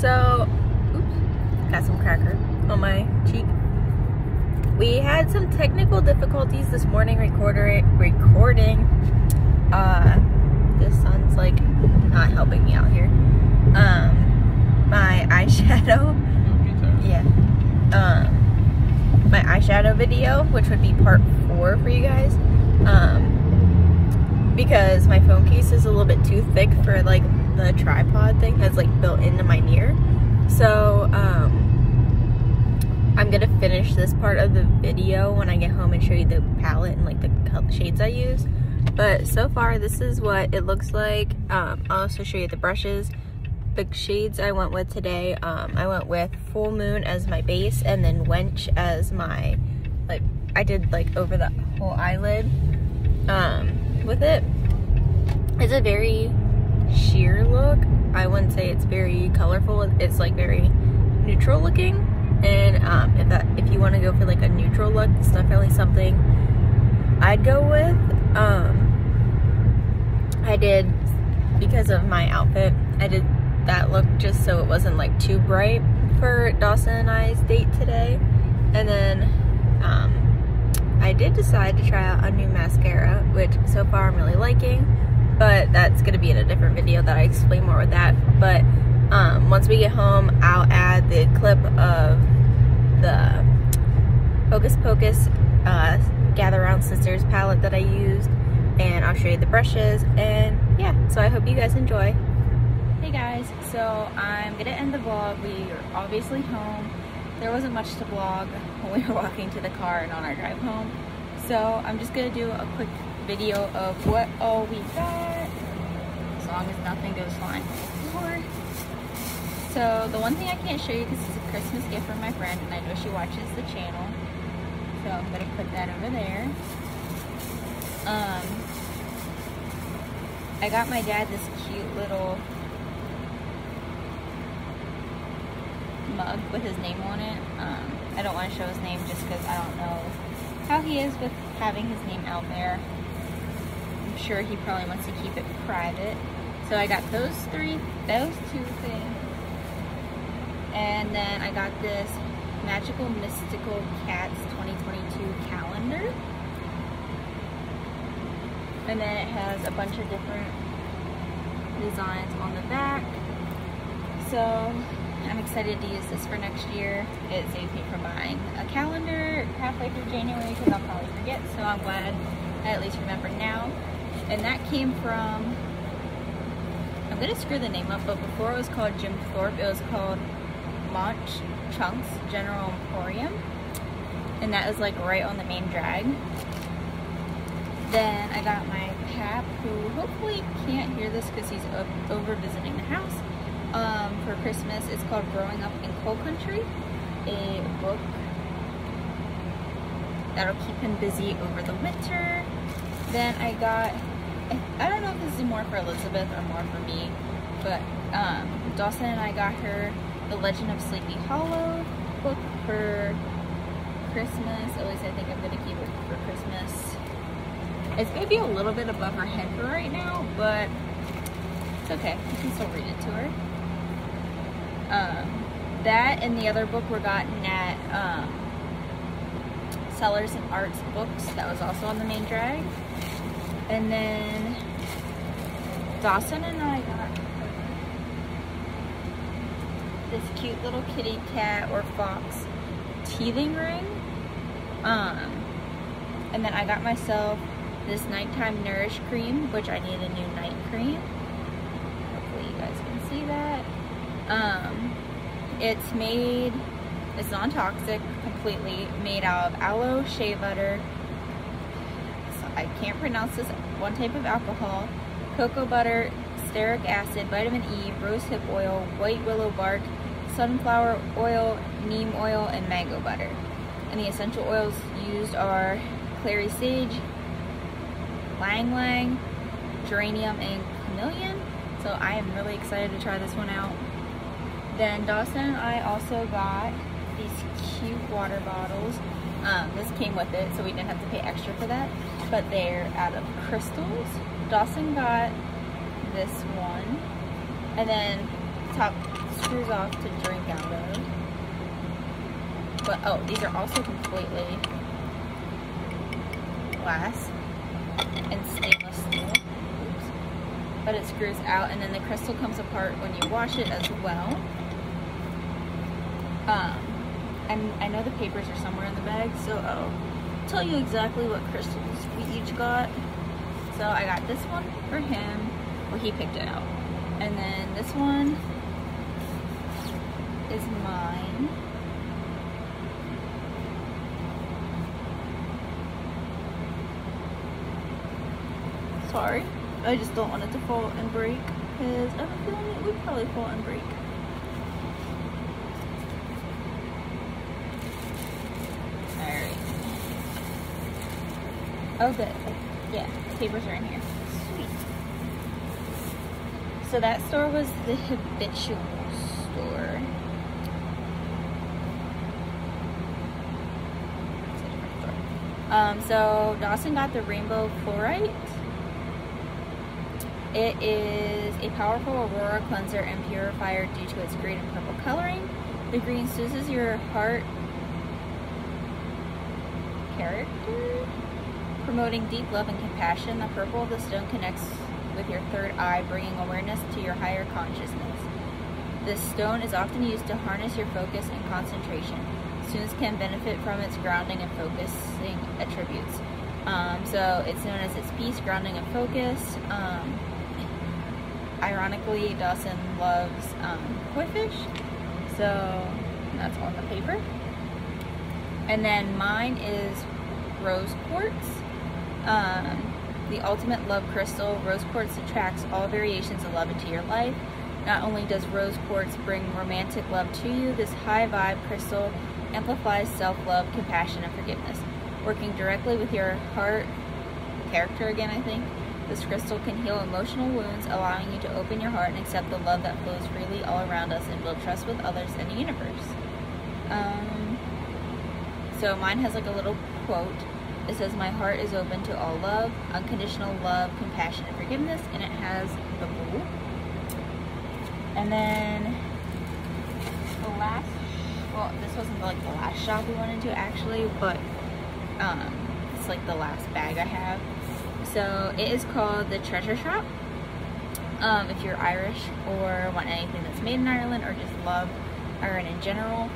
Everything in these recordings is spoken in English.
So, oops, got some cracker on my cheek. We had some technical difficulties this morning recording. recording. Uh, the sun's like not helping me out here. Um, my eyeshadow. Yeah. Um, my eyeshadow video, which would be part four for you guys. Um, because my phone case is a little bit too thick for like the tripod thing that's like built into my mirror. So, um, I'm gonna finish this part of the video when I get home and show you the palette and like the shades I use. But so far, this is what it looks like. Um, I'll also show you the brushes. The shades I went with today, um, I went with Full Moon as my base and then Wench as my, like, I did like over the whole eyelid um, with it. It's a very sheer look. I wouldn't say it's very colorful. It's like very neutral looking and um, if that if you want to go for like a neutral look it's definitely something I'd go with um, I did because of my outfit I did that look just so it wasn't like too bright for Dawson and I's date today and then um, I did decide to try out a new mascara which so far I'm really liking but that's gonna be in a different video that I explain more with that but um, once we get home, I'll add the clip of the Hocus Pocus uh, Gather Round Sisters palette that I used and I'll show you the brushes and yeah, so I hope you guys enjoy. Hey guys, so I'm gonna end the vlog. We are obviously home. There wasn't much to vlog when we were walking to the car and on our drive home. So I'm just gonna do a quick video of what all we got, as long as nothing goes flying so the one thing I can't show you because it's a Christmas gift from my friend and I know she watches the channel. So I'm to put that over there. Um, I got my dad this cute little mug with his name on it. Um, I don't want to show his name just because I don't know how he is with having his name out there. Sure he probably wants to keep it private. So I got those three, those two things. And then I got this Magical Mystical Cats 2022 calendar. And then it has a bunch of different designs on the back. So I'm excited to use this for next year. It saves me from buying a calendar halfway through January because I'll probably forget. So I'm glad I at least remember now. And that came from, I'm gonna screw the name up, but before it was called Jim Thorpe, it was called Munch Chunks General Emporium. And that is like right on the main drag. Then I got my pap, who hopefully can't hear this because he's over visiting the house, um, for Christmas. It's called Growing Up in Coal Country, a book that'll keep him busy over the winter. Then I got, I don't know if this is more for Elizabeth or more for me, but um, Dawson and I got her the Legend of Sleepy Hollow book for Christmas. At least I think I'm going to keep it for Christmas. It's going to be a little bit above her head for right now, but it's okay. You can still read it to her. Um, that and the other book were gotten at um, Sellers and Arts Books. That was also on the main drag. And then Dawson and I got this cute little kitty cat or fox teething ring. Um, and then I got myself this nighttime nourish cream, which I need a new night cream. Hopefully you guys can see that. Um, it's made, it's non-toxic completely, made out of aloe, shea butter, I can't pronounce this, one type of alcohol, cocoa butter, stearic acid, vitamin E, rosehip oil, white willow bark, sunflower oil, neem oil, and mango butter. And the essential oils used are clary sage, ylang ylang, geranium, and chameleon. So I am really excited to try this one out. Then Dawson and I also got these cute water bottles. Um, this came with it, so we didn't have to pay extra for that. But they're out of crystals. Dawson got this one. And then top screws off to drink out of. But, oh, these are also completely glass and stainless steel. Oops. But it screws out and then the crystal comes apart when you wash it as well. Um, and I know the papers are somewhere in the bag, so I'll tell you exactly what crystals we each got. So I got this one for him, well he picked it out. And then this one is mine. Sorry, I just don't want it to fall and break because I have a feeling it would probably fall and break. Oh good. Yeah, papers are in here. Sweet. So that store was the habitual store. Um, so Dawson got the rainbow fluorite. It is a powerful aura cleanser and purifier due to its green and purple coloring. The green soothes your heart chakra, promoting deep love and compassion. The purple of the stone connects with your third eye, bringing awareness to your higher consciousness. This stone is often used to harness your focus and concentration. Students can benefit from its grounding and focusing attributes. Um, so it's known as its peace, grounding, and focus. Um, ironically, Dawson loves um, koi fish, so that's on the paper. And then mine is rose quartz. Um, the ultimate love crystal, rose quartz attracts all variations of love into your life. Not only does rose quartz bring romantic love to you, this high vibe crystal amplifies self-love, compassion, and forgiveness. Working directly with your heart, chakra again, I think, this crystal can heal emotional wounds, allowing you to open your heart and accept the love that flows freely all around us and build trust with others and the universe. Um, so mine has like a little quote. It says, My heart is open to all love, unconditional love, compassion, and forgiveness. And it has the bull. And then the last, well, this wasn't like the last shop we went into actually, but um, it's like the last bag I have. So it is called the Treasure Shop. Um, if you're Irish or want anything that's made in Ireland or just love Ireland in general,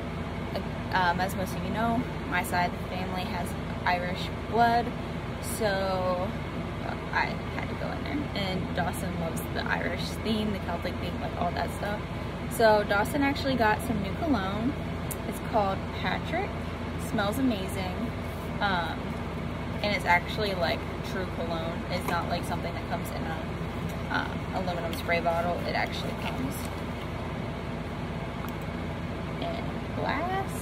um, as most of you know, my side of the family has Irish blood, so I had to go in there. And Dawson loves the Irish theme, the Celtic theme, like all that stuff. So Dawson actually got some new cologne. It's called Patrick. Smells amazing. Um, and it's actually like true cologne. It's not like something that comes in a uh, aluminum spray bottle. It actually comes in glass.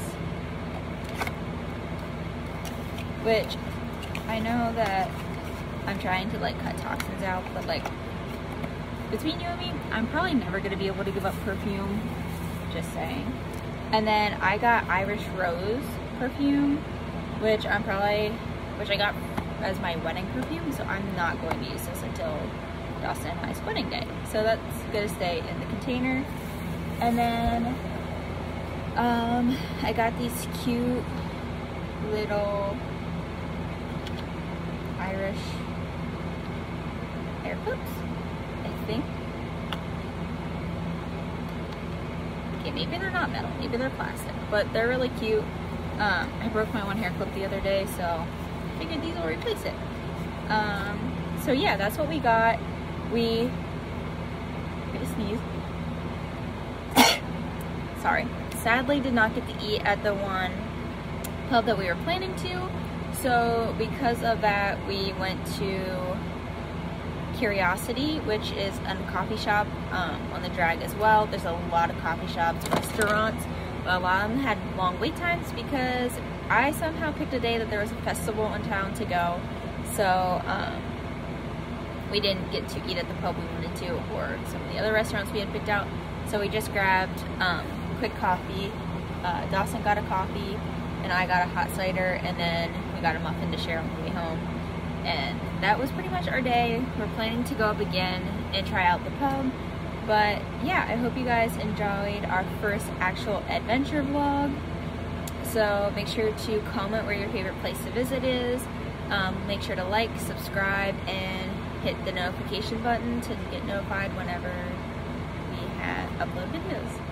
Which I know that I'm trying to like cut toxins out, but like between you and me, I'm probably never gonna be able to give up perfume. Just saying. And then I got Irish Rose perfume, which I'm probably which I got as my wedding perfume, so I'm not going to use this until Dawson and I's wedding day. So that's gonna stay in the container. And then um, I got these cute little Irish hair clips, I think. Okay, maybe they're not metal, maybe they're plastic, but they're really cute. Um, I broke my one hair clip the other day, so I figured these will replace it. Um, so yeah, that's what we got. We, I sneeze. Sorry. Sadly did not get to eat at the one pub that we were planning to. So because of that, we went to Curiosity, which is a coffee shop um, on the drag as well. There's a lot of coffee shops, restaurants, but a lot of them had long wait times because I somehow picked a day that there was a festival in town to go, so um, we didn't get to eat at the pub we wanted to or some of the other restaurants we had picked out. So we just grabbed um, quick coffee. Uh, Dawson got a coffee, and I got a hot cider, and then we got a muffin to share on the way home. And that was pretty much our day. We're planning to go up again and try out the pub. But yeah, I hope you guys enjoyed our first actual adventure vlog. So make sure to comment where your favorite place to visit is. Um, make sure to like, subscribe, and hit the notification button to get notified whenever we have upload videos.